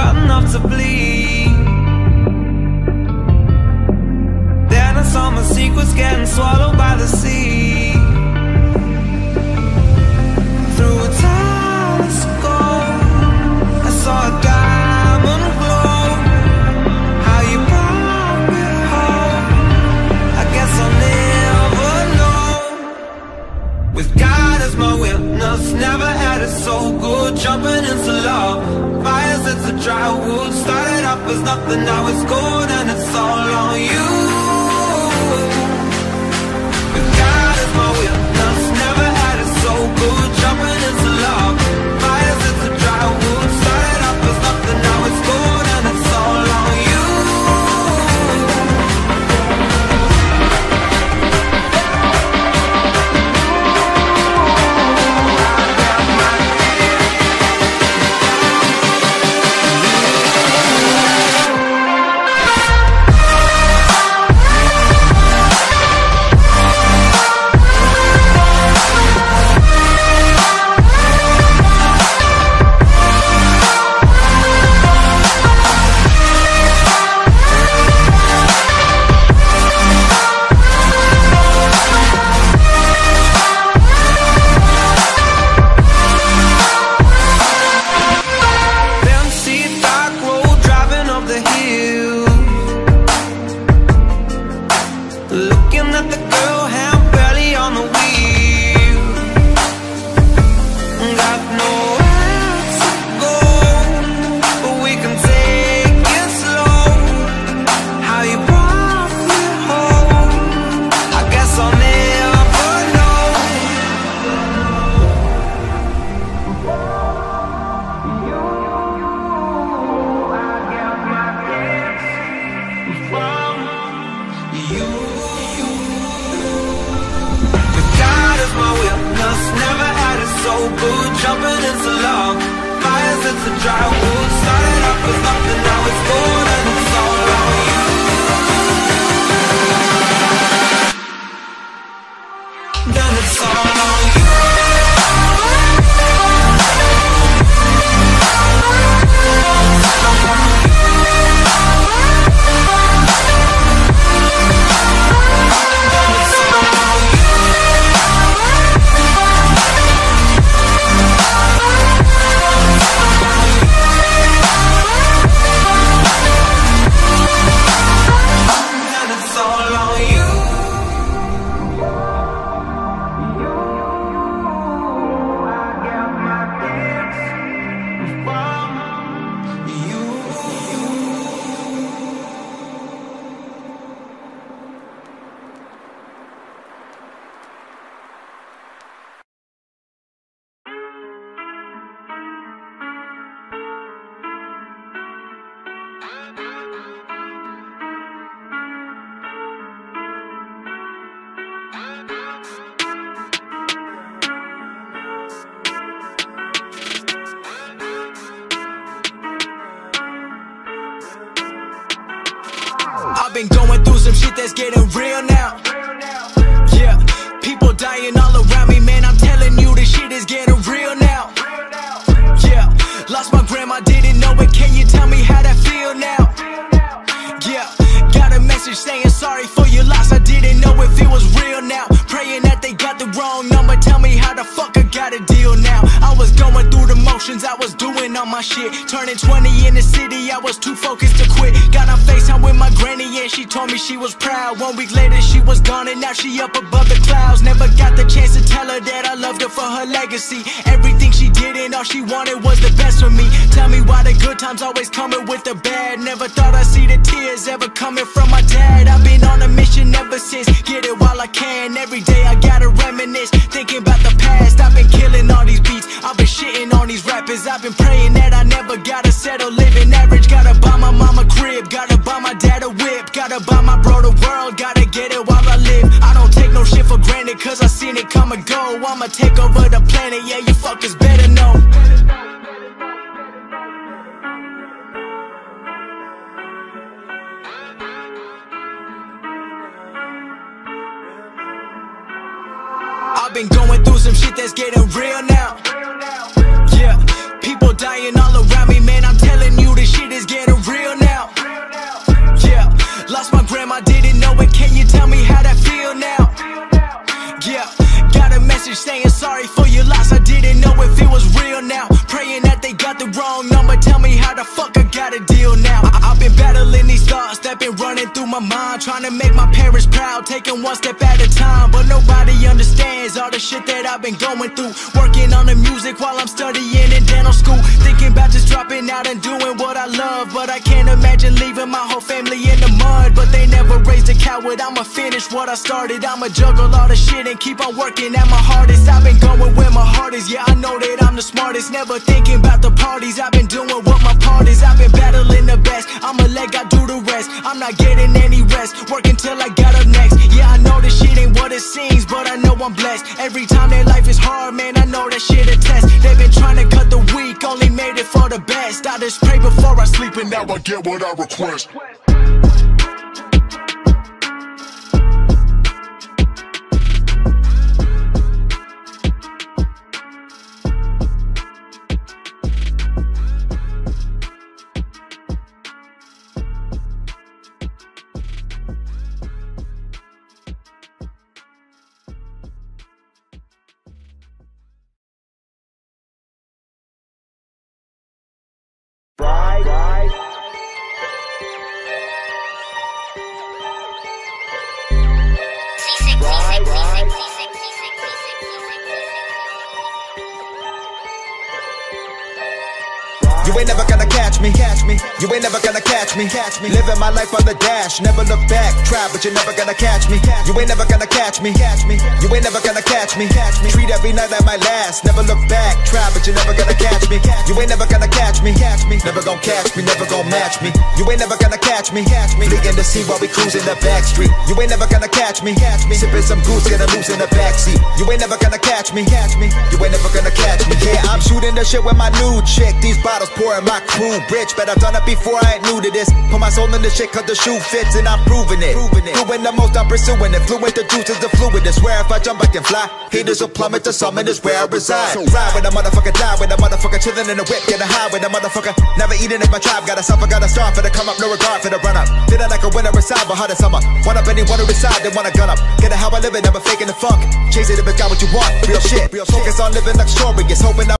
hurt enough to bleed. Then I saw my secrets getting nothing, now it's gold, and it's all on you. Jumping into love, fires it's a dry been going through some shit that's getting real now. Yeah, people dying all around me, man. I'm telling you, this shit is getting real now. Yeah, lost my grandma, didn't know it. Can you tell me how that feel now? Yeah, got a message saying sorry for your loss. I didn't know if it was real now. Wrong number. Tell me how the fuck I got a deal now. I was going through the motions, I was doing all my shit. Turning 20 in the city, I was too focused to quit. Got on FaceTime with my granny, and she told me she was proud. One week later, she was gone, and now she up above the clouds. Never got the chance to tell her that I loved her for her legacy. Everything and all she wanted was the best for me. Tell me why the good times always coming with the bad. Never thought I'd see the tears ever coming from my dad. I've been on a mission ever since. Get it while I can. Every day I gotta reminisce, about the past. I've been killing all these beats. I've been shitting on these rappers. I've been praying that I never gotta settle, living average. Gotta buy my mama crib. Gotta buy my dad a whip. Gotta buy my bro the world. Gotta get it while I live. I don't take no shit for granted, cause I seen it come and go. I'ma take over the planet. Yeah, you fuckers better know. I've been going through some shit that's getting real now. Yeah, people dying all around me, man. I'm telling you, this shit is getting real now. Yeah, lost my grandma, didn't know it. Can you tell me how that feel now? Yeah, got a message saying sorry for your loss. I didn't know if it was real now. Praying that they got the wrong number. Tell me how the fuck I got a deal now. I- I've been battling these thoughts that been running through my mind. Trying to make my parents proud, taking one step at a time. But nobody understands all the shit that I've been going through. Working on the music while I'm studying in dental school. Thinking about just dropping out and doing what I love. But I can't imagine leaving my whole family in the mud. But they never raised a coward. I'ma finish what I started. I'ma juggle all the shit and keep on working at my hardest. I've been going where my heart is. Yeah, I know that I'm the smartest. Never thinking about the parties. I've been doing what my part is. I've been battling the best. I'ma let God do the rest. I'm not getting any rest. Working till I got up next. Yeah, I know this shit ain't what it seems, but I know I'm blessed. Every time that life is hard, man, I know that shit a test. They've been trying to cut the weak, only made it for the best. I just pray before I sleep, and Now I get what I request. You ain't never gonna catch me, catch me. You ain't never gonna catch me, catch me. Living my life on the dash, never look back. Try, but you're never gonna catch me. You ain't never gonna catch me, catch me. You ain't never gonna catch me, catch me. Treat every night like my last, never look back. Try, but you're never gonna catch me. You ain't never gonna catch me, catch me. Never gonna catch me, never gonna match me. You ain't never gonna catch me, catch me. Fleeing to see while we cruising the back street. You ain't never gonna catch me, catch me. Sipping some goose, gonna lose in the backseat. You ain't never gonna catch me, catch me. You ain't never gonna catch me. Yeah, the shit with my new chick. These bottles pouring my crew rich, but I've done it before. I ain't new to this. Put my soul in the shit, cause the shoe fits, and I'm proving it. Proving it. Doing the most, I'm pursuing it. Fluent, the juice is the fluid. I swear if I jump, I can fly. Haters will plummet to summit is where I reside. So Ride with a motherfucker, die with a motherfucker, chillin' in the whip, getting high with a motherfucker. Never eating in my tribe got a suffer, got a star for the come up, no regard for the run up. Feeling like a winner inside, but hard as summer. One up anyone who decide they wanna gun up. Get it how I live it, never faking the funk. Chase it if it's got what you want. Real shit. Real shit. Focus on living luxurious, hoping I